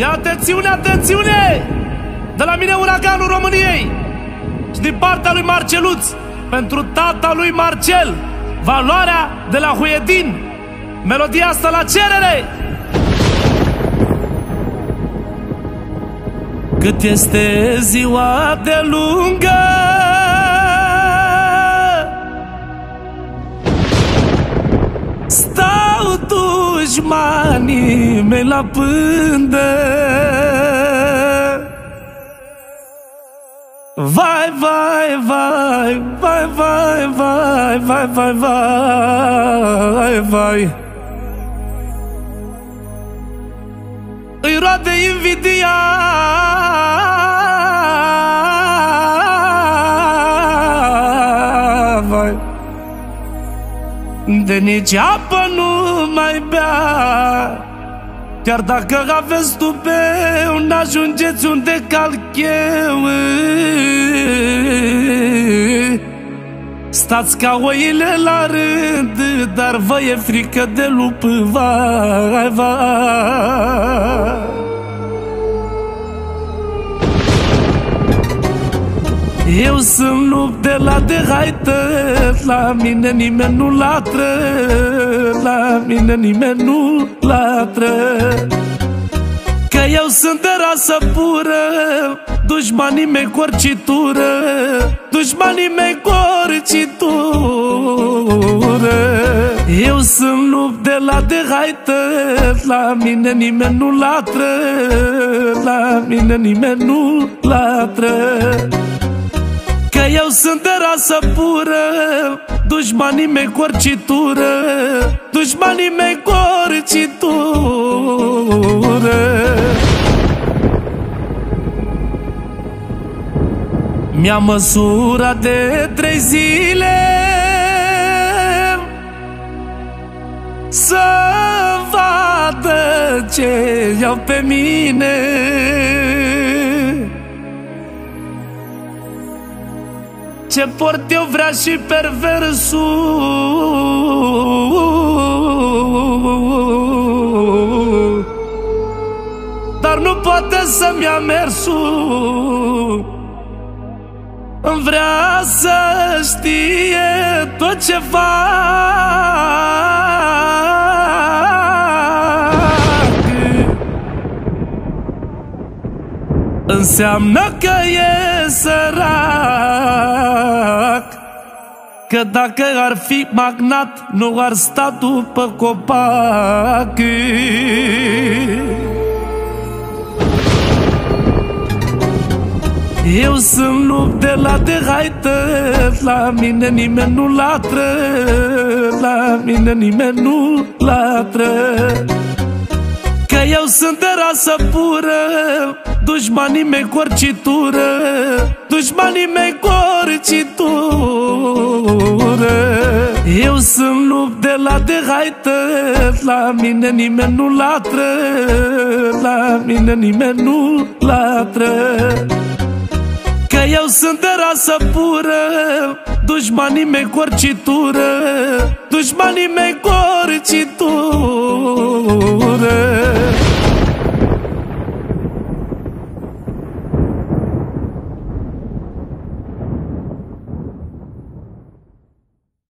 Ia atențiune, atențiune! De la mine uraganul României Și din partea lui Marceluț Pentru tata lui Marcel Valoarea de la Huedin Melodia asta la cerere Cât este ziua de lungă Stau dușmanii mei la pândă Vai, vai, vai, vai, vai, vai, vai, vai, vai, vai. Îi roade invidia. Vai. De nici apă nu mai bea Chiar dacă aveți tupeu N-ajungeți unde calc eu. Stați ca oile la rând Dar vă e frică de lup Vai, vai. Eu sunt lup de la de haită La mine nimeni nu latră La mine nimeni nu latră. Că eu sunt de rasă pură Dușmanii mei cu orcitură Dușmanii mei cu orcitură. Eu sunt lup de la de haită La mine nimeni nu latră La mine nimeni nu latră. Că eu sunt de rasă pură Dușmanii mei cu orcitură Dușmanii mei cu orcitură. Mi-a măsura de trei zile Să vadă ce iau pe mine Ce port eu vrea și perversul. Dar nu poate să-mi ia mersul. Îmi vrea să știe tot ce fac. Înseamnă că e sărac Că dacă ar fi magnat Nu ar sta după copac. Eu sunt lup de la de haită La mine nimeni nu latră La mine nimeni nu latră. Că eu sunt de rasă pură Dușmanii mei cu orcitură Dușmanii mei cu orcitură Eu sunt lup de la de haită La mine nimeni nu latră La mine nimeni nu latră. Că eu sunt de rasă pură Dușmanii mei cu orcitură